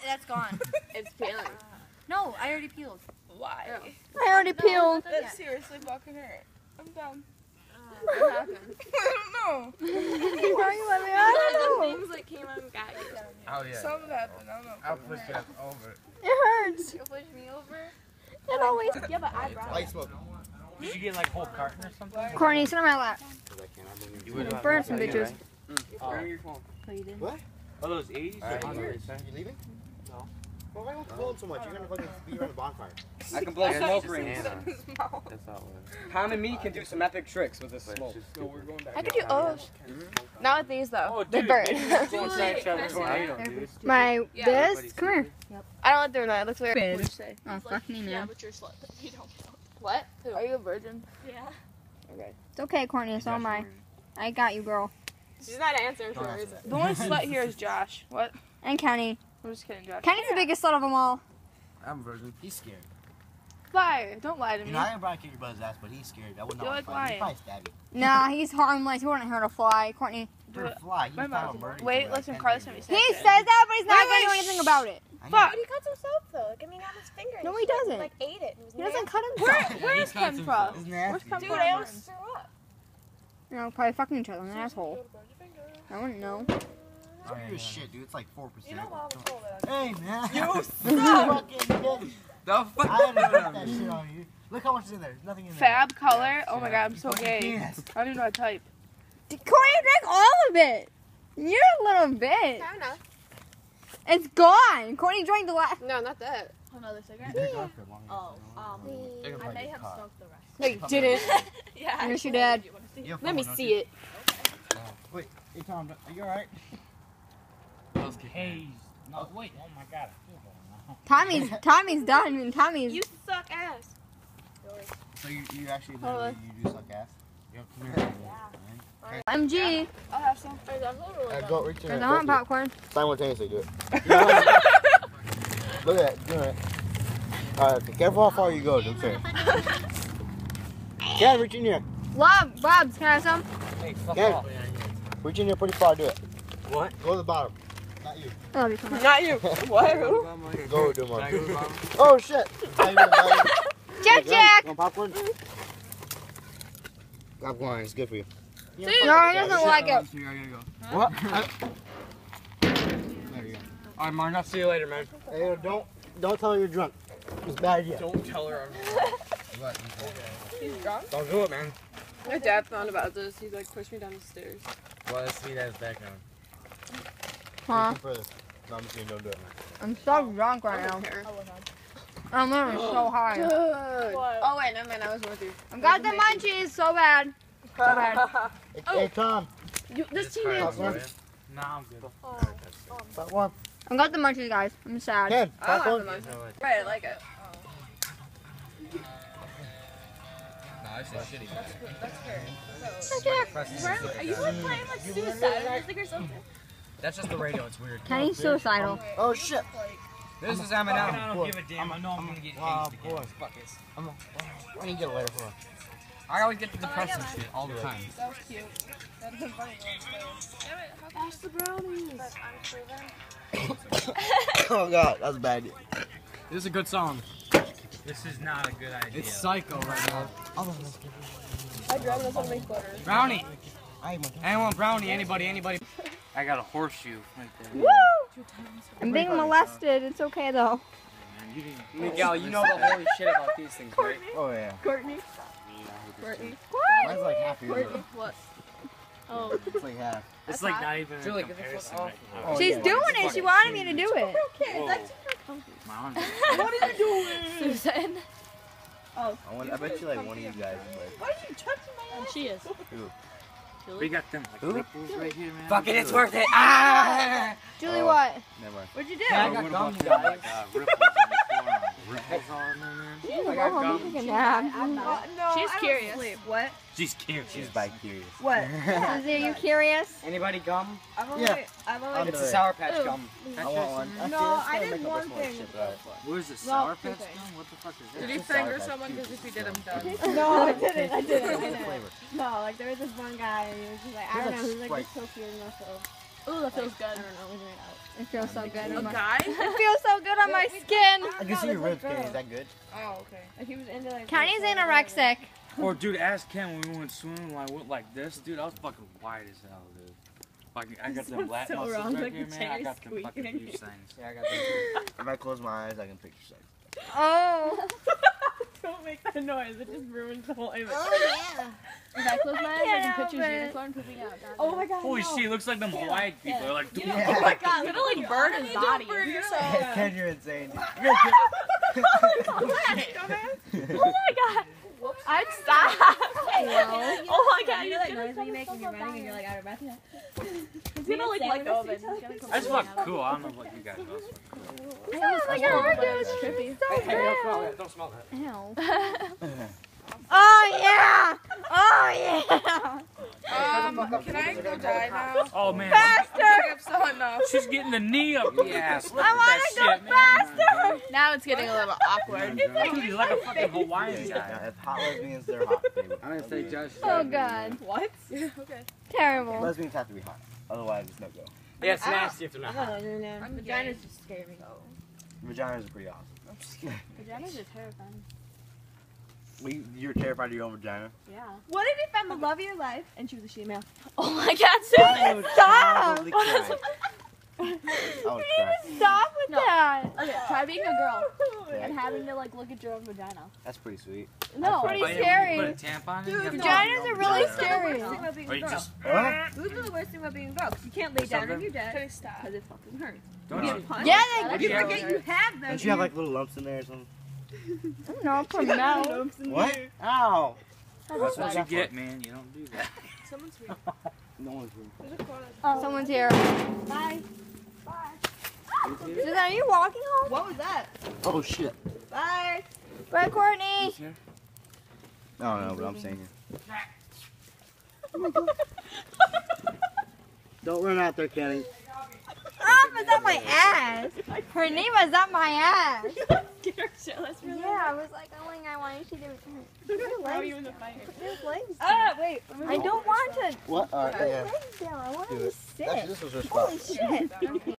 That, that's gone. It's peeling. No, I already peeled. Why? Oh. I already peeled. That seriously fucking hurt. I'm done. Uh, what happened? I don't know. Why are you letting me? I don't know. Things like came and got you. Oh yeah. Something happened. I don't know. I'll push that over. It hurts. You push me over. It always. Yeah, but eyebrows. Light smoke. Did you get like a whole carton or something? Courtney, sit on my lap. You would Burn some bitches. Oh, what? Oh, those 80s Alright, or you leaving? No. Well, why don't you hold so much? You're gonna fucking be around the bonfire. I can blow That's smoke just rings. in his mouth. That's not what Tom and me can do some epic tricks with this smoke. No, we're going back. I could do oh. Not with these though. Oh, they burn. bitches go inside each other's tornado, dude. My Yeah. this. Come here. I don't like doing that. It looks weird. Bitch. What'd you say? Oh fuck me, man. but you're slut. You don't know. What? Are you a virgin? Yeah. Okay. It's okay, Courtney. So am I. I got you, girl. She's not answering for Don't a reason. The only slut here is Josh. What? And Kenny. I'm just kidding, Josh. Kenny's the biggest slut of them all. I'm a virgin. He's scared. Fire. Don't lie to You me. know, I ain't probably kick your brother's ass, but he's scared. I wouldn't You know. like He'd probably lying. stab you. Nah, he's harmless. He wouldn't hurt a fly, Courtney. Do For a it. fly, My you mouth found is- Wait, you listen, like Carlos, ten let me years. He say says that, but he's not gonna do anything about it. Fuck. But he cuts himself though. Like I mean, on his finger. No, and he doesn't. Like ate it. It was He doesn't nasty. cut Where, himself. where's come from? Where's nasty. come Dude, from? I almost threw up. You know, probably fucking each other. An asshole. I wouldn't know. Screw your shit, dude. It's like 4%. You know mom told. Hey, man. You fucking. The fuck? I had to put that shit on you. Look how much is in there. There's nothing in there. Fab color. Oh my god, I'm so gay. penis. I don't even know how to type. Did Courtney drank all of it. You're a little bitch. Fair enough. It's gone. Courtney drank the last. No, not that. Another cigarette. Yeah. Oh, um, They're I may have caught. smoked the rest. No, you didn't. Yeah. Yes, you did. You? You Let me phone, don't see you? it. Wait, hey Tom, are you alright? Hey. No, wait. Oh my god. I feel bad. Tommy's Tommy's done, and Tommy's. You suck ass. So you, you actually Hold literally, you do suck ass? Yo, come here. MG. I'll have some. Go reach in There's there. a hot both of popcorn. you. Simultaneously do it. Look at that. Do it. Alright, be careful how far you go. Don't say it. Ken, reach in here. Love, Bob's. Can I have some? Hey, fuck Ken, off. reach in here pretty far. Do it. What? Go to the bottom. Not you. I love you so. Not you. What? Who? Go do Can I go to the more. Oh shit. Not even- not even- Jack, Jack. Want popcorn? Popcorn is good for you. No, he doesn't like it. I gotta go. What? There you go. Alright, Martin, I'll see you later, man. Hey, don't don't tell her you're drunk. It's a bad idea. Don't tell her He's drunk. Don't do it, man. My dad found about this. He like pushed me down the stairs. Well, let's see that background. Huh? No, I'm just kidding. Don't do it, man. I'm so drunk right now. I'm literally so high. Good. Oh wait, never mind. I was with you. I've got the munchies so bad. So bad. Hey, hey Tom. You, this team is. Nah, I'm good. Popcorn. I got the munchies, guys. I'm sad. Ken, I don't have the money. You know what? Right, I like it. Oh. Nah, this is shitty. Are you like playing like suicide music or something? That's just the radio. It's weird. Kenny's suicidal. Oh shit. This is Eminem. I don't give a damn. I know I'm gonna get Wow, hazed boy. Fuck it. I'm, I need to get a letter for her. I always get the oh, depressing shit all the time. That was cute. That'd funny. That's the brownies. oh god, that's a bad idea. This is a good song. This is not a good idea. It's psycho right now. I dropped this on my butter. Brownie. I ain't Anyone brownie? Anybody? Anybody? I got a horseshoe right there. Woo! I'm being molested. It's okay though. Miguel, you know the holy shit about these things, right? Oh yeah. Courtney. Courtney. Mine's like half yours. Courtney. What? Oh. oh. It's like half. It's like not even Julie, a get comparison right oh. now. Oh, She's yeah. doing it. She wanted me to do it. Mom. What are you doing? Susan. Oh. I, want, I bet you like one of you guys would. Why are you touching my And she is. We got them like Who? ripples right here, man. Fuck it, it's worth it. Ah! Julie, Oh. what? Never mind. What'd you do? Yeah, I I got got gum, gum, guys. like, uh, ripples in the corner. Ripples all in there, man. Oh you I go got home and take a nap. No, She's I don't curious. sleep. What? She's curious. She's bi curious. What? Susie, are you curious? Anybody gum? I've only, Yeah. I've I'm only, It's a. Sour Patch gum. I want one. Actually, No, let's I go did make up one thing. shit, but. What is it? No, Sour two Patch gum? What the fuck is Did that? he Sour finger someone? Because if he did, I'm done. No, I didn't. I didn't. I didn't. No, like there was this one guy, and he was just like, I don't know, he was like Sprite. just so cute and so. Ooh, that feels good. It feels so good. A On my, guy? it feels so good on my skin. I can see your ribs, Kenny. Is that good? Oh, okay. He was into like. Kenny's anorexic. Or dude, ask Ken when we went swimming. Like went like this, dude. I was fucking wide as hell, dude. Fucking, I got them lat so muscles wrong, right like here, man. I chair got them fucking squeaking. huge things. Yeah, I got that. If I close my eyes, I can picture sex. Oh. Don't make that noise. It just ruins the whole image. Oh, if I close my eyes, I can't can help picture it. unicorn pooping out. Oh my god. Holy shit, looks like them Hawaiian people. They're like, Yeah. Oh, oh my god, look at like burn his body. Ken, you're insane. dude. Oh my god. I'd stop. Oh my god, You he's know that gonna noise when you come make when so you're running and you're like out of breath? He's gonna like let go of it. He's gonna that's fucking cool. I don't know what you guys know. Oh my god, dude. Trippy. Hey, hey, don't smell that. Don't smell that. Ew. Oh yeah! Oh yeah! Um, can I go die now? Oh man, I think I've saw enough. she's getting the knee up the ass. I wanna go shit, man. Now it's getting a little awkward. Dude, he's like a fucking Hawaiian guy. if hot lesbians, they're hot, baby. I'm gonna say Josh. Oh god. What? Okay. Terrible. Lesbians have to be hot. Otherwise, it's no go. Yeah, it's nasty if they're not. hot. Vaginas just scare me. Vaginas are pretty awesome. Vaginas are terrifying. We, you're terrified of your own vagina? Yeah. What if you found the love of your life and she was a female? Oh my god, Susan! Stop! Probably cry. I would cry. Stop with No. that. Okay, try being a girl and having to like look at your own vagina. That's pretty sweet. No. Pretty But scary. you Put a tampon in, you have Vaginas are really scary. about being Or you just Huh? Who's the worst thing about being a girl? 'Cause you can't lay down on your dead Can I stop? because it fucking hurts. don't You you? get punched. Yeah, That's You Yeah. forget you have them. Don't you have like little lumps in there or something? They no promote. What? Ow! That's what you get, man. You don't do that. Someone's weird. No one's room. There's a quote. Oh. Someone's here. Bye. Susan, are you walking home? What was that? Oh shit. Bye. Bye, Courtney. I don't know, but I'm saying it. Don't run out there, Kenny. Was up my ass. Her knee was on my ass. Really Yeah, I was like, oh my god, why did she do it? Put your Throw legs, you in the fire. put your legs down. Ah, wait. I don't want to What? Alright, put your yeah. legs down. I want to sit. Actually, this was her spot. Holy shit.